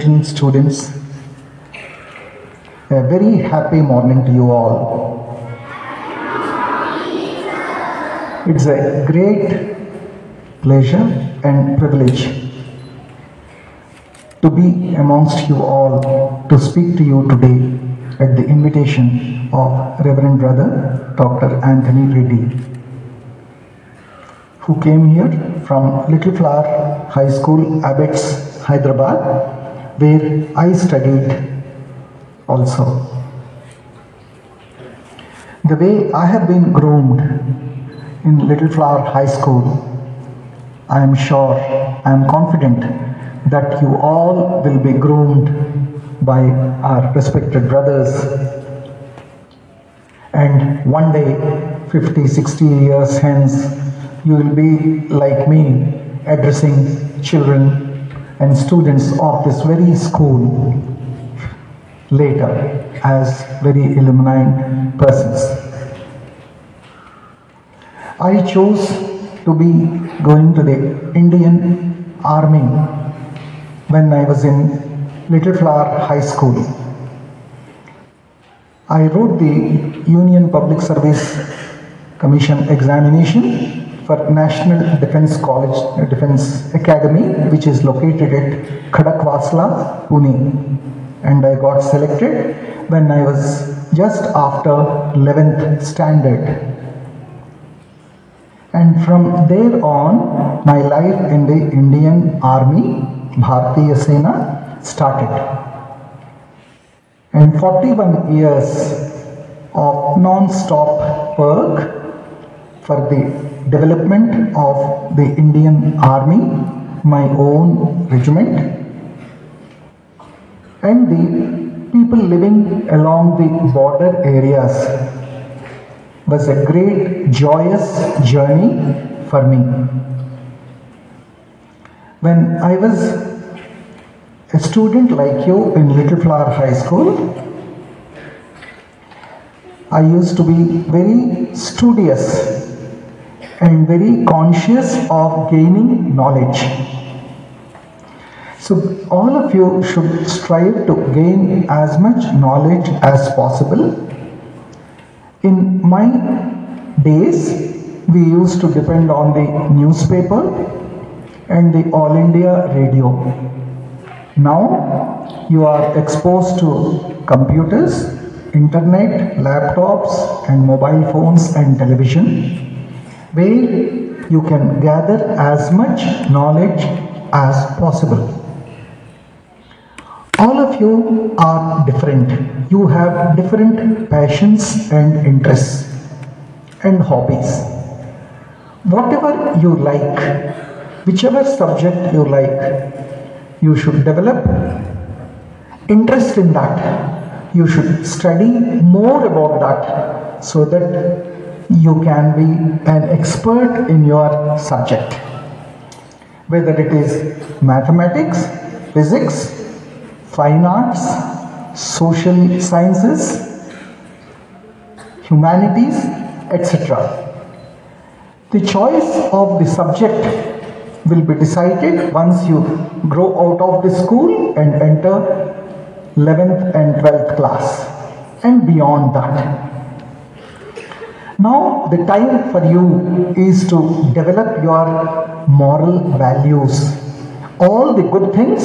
students, a very happy morning to you all. It's a great pleasure and privilege to be amongst you all to speak to you today at the invitation of Reverend Brother Dr. Anthony Reddy, who came here from Little Flower High School, Abids, Hyderabad, where I studied also. The way I have been groomed in Little Flower High School, I am sure, I am confident that you all will be groomed by our respected brothers. And one day, 50, 60 years hence, you will be like me, addressing children and students of this very school later as very illumined persons. I chose to be going to the Indian Army when I was in Little Flower High School. I wrote the Union Public Service Commission examination for National Defense College Defense Academy, which is located at Khadakwasla, Pune. And I got selected when I was just after 11th standard. And from there on, my life in the Indian Army, Bharatiya Sena, started. And 41 years of non-stop work for the development of the Indian Army, my own regiment, and the people living along the border areas was a great joyous journey for me. When I was a student like you in Little Flower High School, I used to be very studious and very conscious of gaining knowledge. So, all of you should strive to gain as much knowledge as possible. In my days, we used to depend on the newspaper and the All India radio. Now, you are exposed to computers, internet, laptops, and mobile phones and television where you can gather as much knowledge as possible. All of you are different. You have different passions and interests and hobbies. Whatever you like, whichever subject you like, you should develop interest in that. You should study more about that so that you can be an expert in your subject. Whether it is mathematics, physics, fine arts, social sciences, humanities, etc. The choice of the subject will be decided once you grow out of the school and enter 11th and 12th class and beyond that. Now the time for you is to develop your moral values. All the good things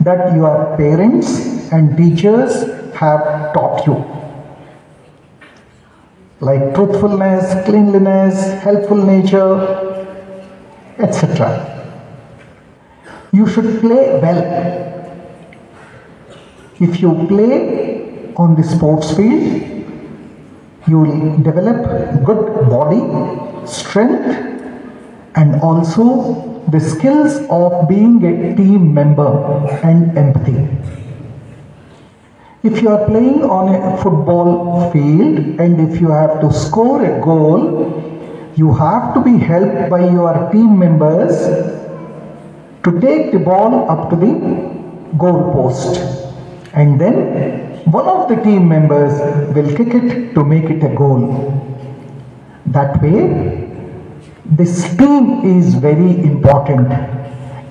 that your parents and teachers have taught you. Like truthfulness, cleanliness, helpful nature, etc. You should play well. If you play on the sports field, you will develop good body, strength, and also the skills of being a team member and empathy. If you are playing on a football field and if you have to score a goal, you have to be helped by your team members to take the ball up to the goal post and then one of the team members will kick it to make it a goal. That way, this team is very important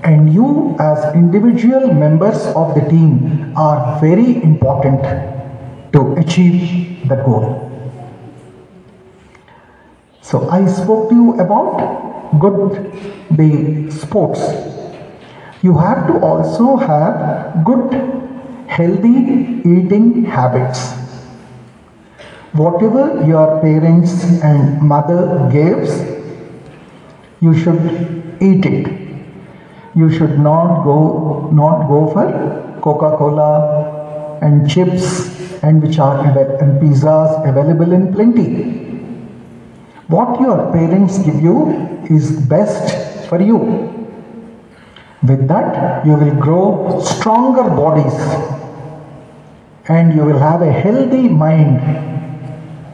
And you, as individual members of the team, are very important to achieve the goal. So I spoke to you about good the sports. You have to also have good healthy eating habits. Whatever your parents and mother gives, you should eat it. You should not go not go for Coca-Cola and chips and which are and pizzas available in plenty. What your parents give you is best for you. With that, you will grow stronger bodies and you will have a healthy mind.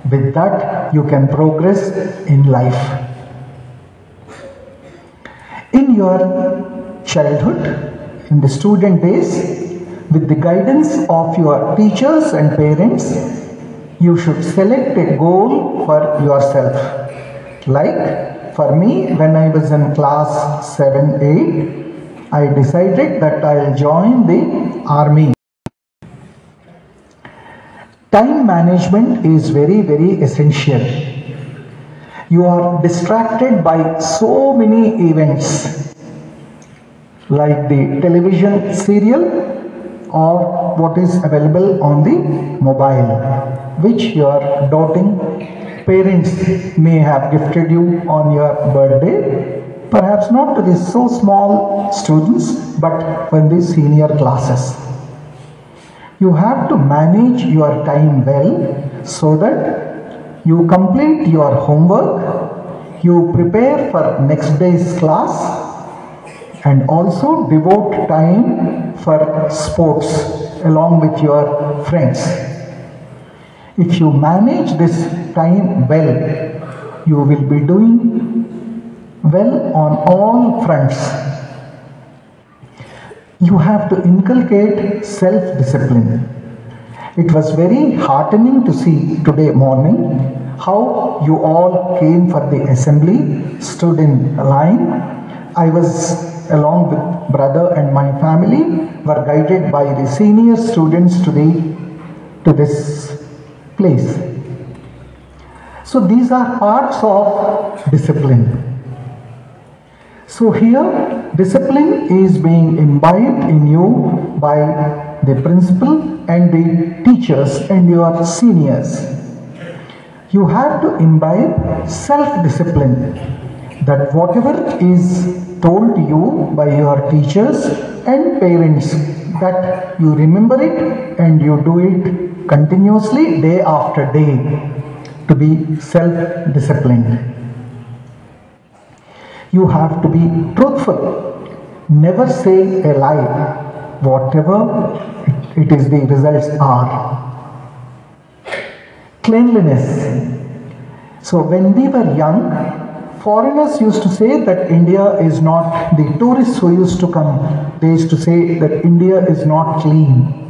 With that, you can progress in life. In your childhood, in the student days, with the guidance of your teachers and parents, you should select a goal for yourself. Like for me, when I was in class 7 8, I decided that I'll join the army. Time management is very, very essential. You are distracted by so many events like the television serial or what is available on the mobile, which your doting parents may have gifted you on your birthday. Perhaps not to the so small students, but for the senior classes. You have to manage your time well so that you complete your homework, you prepare for next day's class, and also devote time for sports along with your friends. If you manage this time well, you will be doing well on all fronts. You have to inculcate self discipline. It was very heartening to see today morning how you all came for the assembly, stood in line. I was along with brother and my family were guided by the senior students to the to this place. So these are parts of discipline. So here discipline is being imbibed in you by the principal and the teachers and your seniors. You have to imbibe self-discipline that whatever is told to you by your teachers and parents that you remember it and you do it continuously day after day to be self-disciplined. You have to be truthful. Never say a lie, whatever it, is the results are. Cleanliness. So when we were young, foreigners used to say that India is not, the tourists who used to come, they used to say that India is not clean.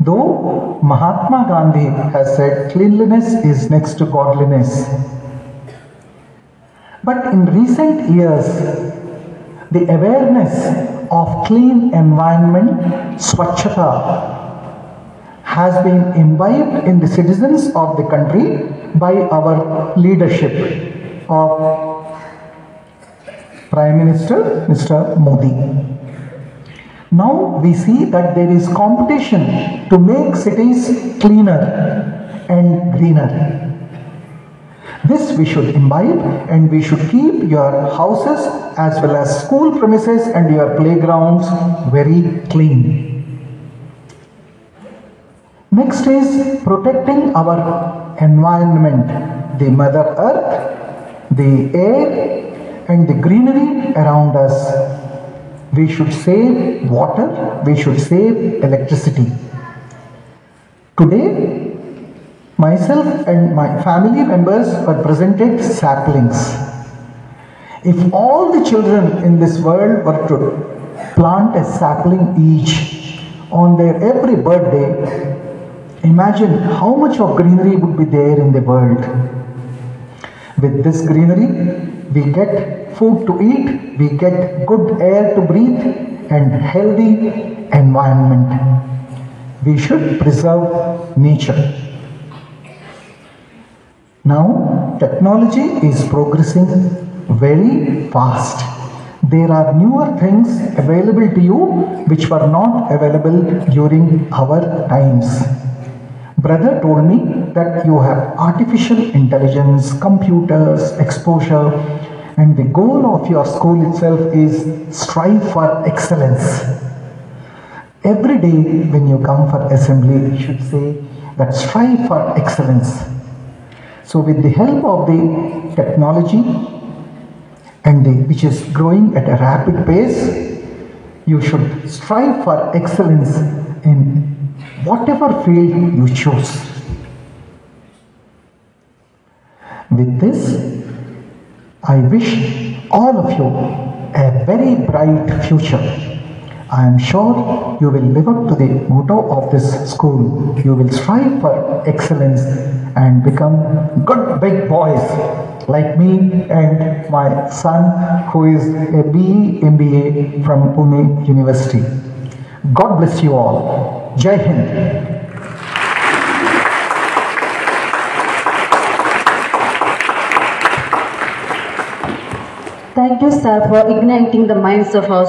Though Mahatma Gandhi has said cleanliness is next to godliness. But in recent years, the awareness of clean environment, Swachhata, has been imbibed in the citizens of the country by our leadership of Prime Minister Mr. Modi. Now we see that there is competition to make cities cleaner and greener. This we should imbibe and we should keep your houses as well as school premises and your playgrounds very clean. Next is protecting our environment, the mother earth, the air and the greenery around us. We should save water, we should save electricity. Today, myself and my family members were presented saplings. If all the children in this world were to plant a sapling each on their every birthday, imagine how much of greenery would be there in the world. With this greenery, we get food to eat, we get good air to breathe and healthy environment. We should preserve nature. Now, technology is progressing very fast. There are newer things available to you which were not available during our times. Brother told me that you have artificial intelligence, computers, exposure, and the goal of your school itself is strive for excellence. Every day when you come for assembly, you should say that strive for excellence. So, with the help of the technology and the, which is growing at a rapid pace, you should strive for excellence in whatever field you choose. With this, I wish all of you a very bright future. I am sure you will live up to the motto of this school. You will strive for excellence and become good big boys like me and my son who is a BE MBA from Pune University. God bless you all. Jai Hind. Thank you, sir, for igniting the minds of our